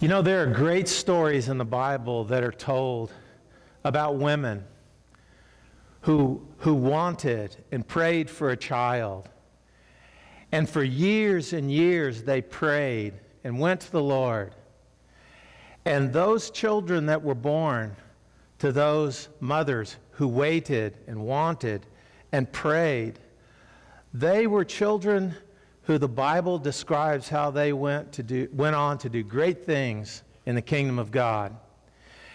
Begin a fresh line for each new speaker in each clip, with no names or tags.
You know, there are great stories in the Bible that are told about women who, who wanted and prayed for a child. And for years and years, they prayed and went to the Lord. And those children that were born to those mothers who waited and wanted and prayed, they were children who the Bible describes how they went, to do, went on to do great things in the kingdom of God.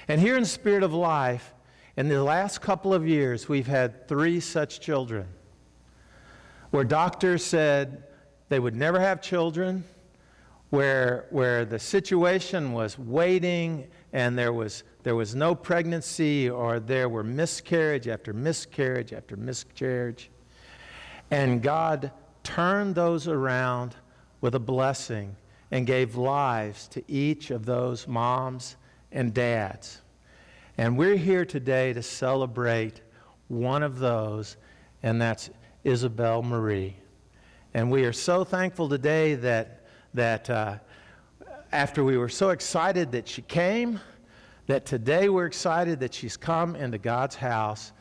And here in Spirit of Life, in the last couple of years, we've had three such children where doctors said they would never have children, where, where the situation was waiting and there was, there was no pregnancy or there were miscarriage after miscarriage after miscarriage. And God turned those around with a blessing and gave lives to each of those moms and dads. And we're here today to celebrate one of those, and that's Isabel Marie. And we are so thankful today that, that uh, after we were so excited that she came, that today we're excited that she's come into God's house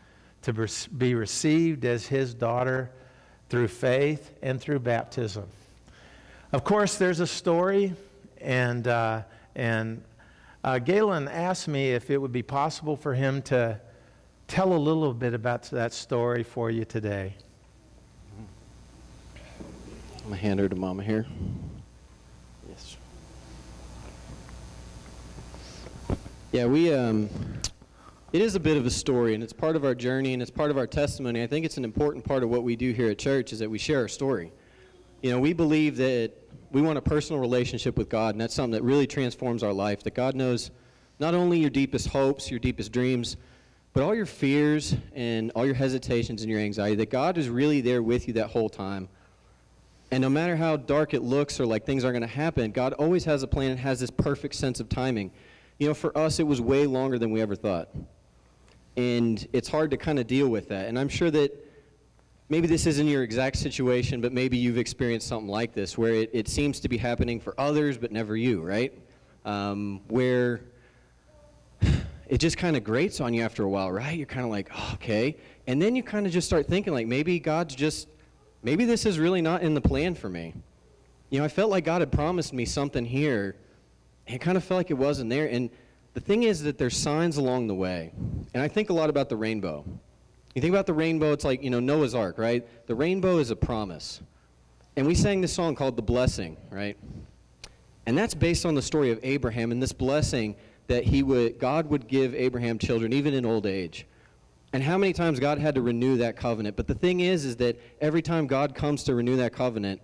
to be received as his daughter through faith and through baptism. Of course, there's a story, and, uh, and uh, Galen asked me if it would be possible for him to tell a little bit about that story for you today.
I'm going to hand her to Mama here. Yes. Yeah, we, um, it is a bit of a story, and it's part of our journey, and it's part of our testimony. I think it's an important part of what we do here at church is that we share our story. You know, we believe that we want a personal relationship with God, and that's something that really transforms our life. That God knows not only your deepest hopes, your deepest dreams, but all your fears and all your hesitations and your anxiety, that God is really there with you that whole time. And no matter how dark it looks or like things aren't going to happen, God always has a plan and has this perfect sense of timing. You know, for us, it was way longer than we ever thought. And it's hard to kind of deal with that. And I'm sure that maybe this isn't your exact situation, but maybe you've experienced something like this where it, it seems to be happening for others, but never you, right? Um, where it just kind of grates on you after a while, right? You're kind of like, oh, okay. And then you kind of just start thinking, like, maybe God's just, maybe this is really not in the plan for me. You know, I felt like God had promised me something here. And it kind of felt like it wasn't there. And the thing is that there's signs along the way. And I think a lot about the rainbow. You think about the rainbow, it's like, you know, Noah's Ark, right? The rainbow is a promise. And we sang this song called The Blessing, right? And that's based on the story of Abraham and this blessing that he would, God would give Abraham children, even in old age. And how many times God had to renew that covenant. But the thing is, is that every time God comes to renew that covenant,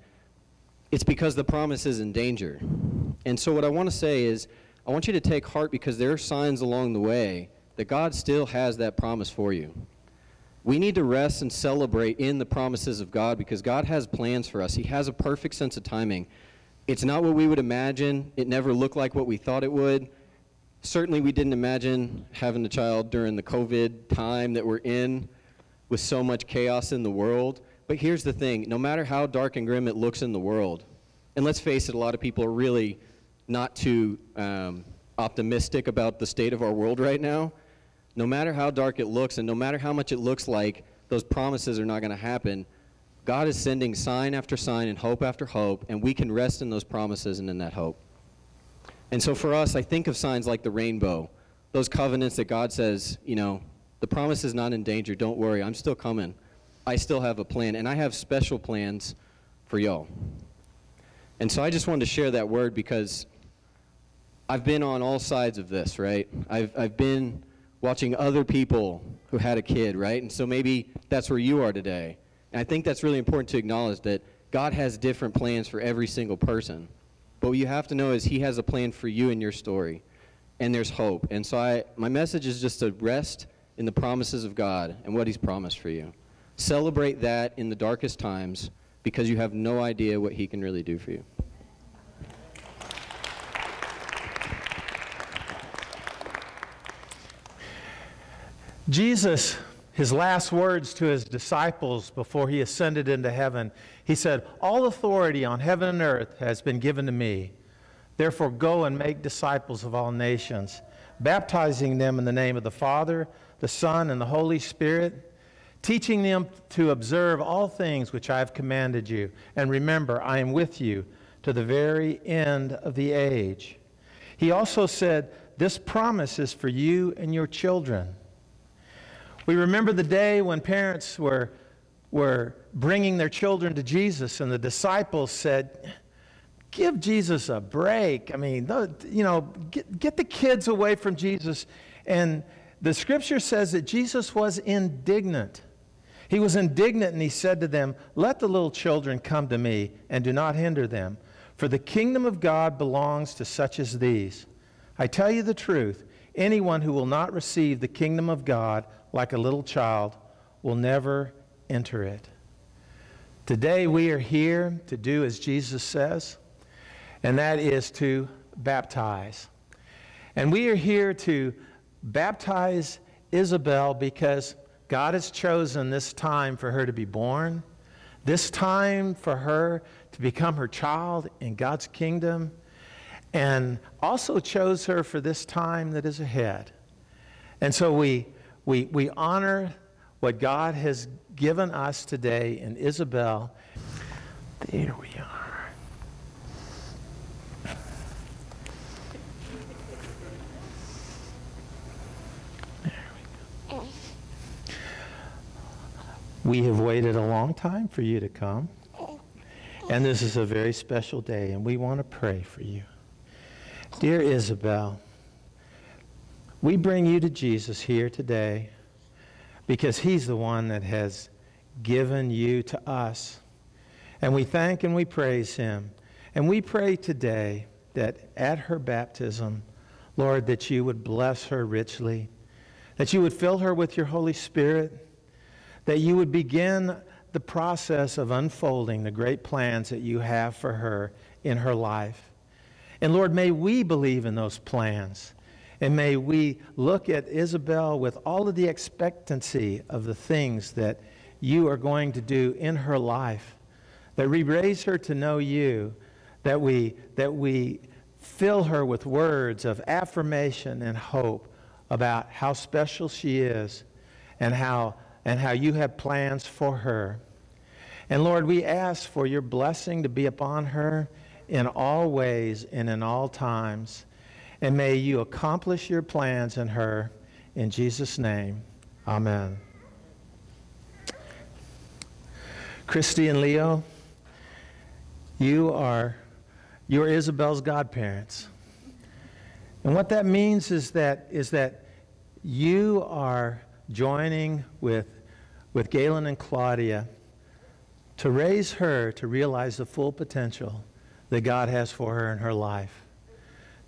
it's because the promise is in danger. And so what I want to say is, I want you to take heart because there are signs along the way that God still has that promise for you. We need to rest and celebrate in the promises of God because God has plans for us. He has a perfect sense of timing. It's not what we would imagine. It never looked like what we thought it would. Certainly, we didn't imagine having a child during the COVID time that we're in with so much chaos in the world. But here's the thing no matter how dark and grim it looks in the world, and let's face it, a lot of people are really not too um, optimistic about the state of our world right now no matter how dark it looks and no matter how much it looks like those promises are not going to happen, God is sending sign after sign and hope after hope, and we can rest in those promises and in that hope. And so for us, I think of signs like the rainbow, those covenants that God says, you know, the promise is not in danger. Don't worry, I'm still coming. I still have a plan, and I have special plans for y'all. And so I just wanted to share that word because I've been on all sides of this, right? I've, I've been watching other people who had a kid, right? And so maybe that's where you are today. And I think that's really important to acknowledge that God has different plans for every single person. But what you have to know is He has a plan for you and your story. And there's hope. And so I, my message is just to rest in the promises of God and what He's promised for you. Celebrate that in the darkest times because you have no idea what He can really do for you.
Jesus, his last words to his disciples before he ascended into heaven, he said, All authority on heaven and earth has been given to me. Therefore, go and make disciples of all nations, baptizing them in the name of the Father, the Son, and the Holy Spirit, teaching them to observe all things which I have commanded you. And remember, I am with you to the very end of the age. He also said, This promise is for you and your children. We remember the day when parents were, were bringing their children to Jesus, and the disciples said, Give Jesus a break. I mean, you know, get, get the kids away from Jesus. And the scripture says that Jesus was indignant. He was indignant and he said to them, Let the little children come to me and do not hinder them, for the kingdom of God belongs to such as these. I tell you the truth anyone who will not receive the kingdom of God like a little child will never enter it. Today we are here to do as Jesus says, and that is to baptize. And we are here to baptize Isabel because God has chosen this time for her to be born, this time for her to become her child in God's kingdom, and also chose her for this time that is ahead. And so we, we, we honor what God has given us today in Isabel. There we are. We have waited a long time for you to come. And this is a very special day, and we want to pray for you. Dear Isabel, we bring you to Jesus here today because he's the one that has given you to us. And we thank and we praise him. And we pray today that at her baptism, Lord, that you would bless her richly, that you would fill her with your Holy Spirit that you would begin the process of unfolding the great plans that you have for her in her life. And Lord, may we believe in those plans. And may we look at Isabel with all of the expectancy of the things that you are going to do in her life. That we raise her to know you, that we, that we fill her with words of affirmation and hope about how special she is and how and how you have plans for her. And Lord, we ask for your blessing to be upon her in all ways and in all times. And may you accomplish your plans in her. In Jesus' name, amen. Christy and Leo, you are, you are Isabel's godparents. And what that means is that, is that you are joining with, with Galen and Claudia to raise her to realize the full potential that God has for her in her life.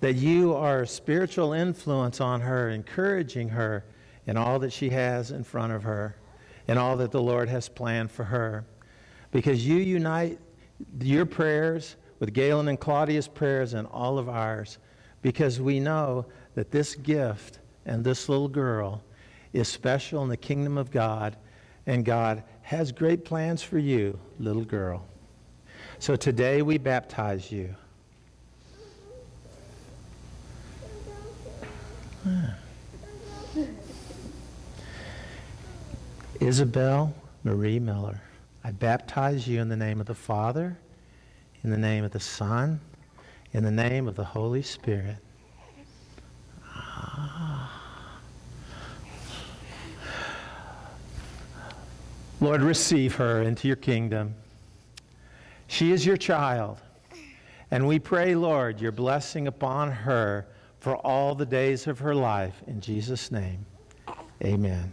That you are a spiritual influence on her, encouraging her in all that she has in front of her and all that the Lord has planned for her. Because you unite your prayers with Galen and Claudia's prayers and all of ours because we know that this gift and this little girl is special in the kingdom of God, and God has great plans for you, little girl. So today we baptize you. Isabel Marie Miller, I baptize you in the name of the Father, in the name of the Son, in the name of the Holy Spirit. Ah. Lord, receive her into your kingdom. She is your child. And we pray, Lord, your blessing upon her for all the days of her life. In Jesus' name, amen.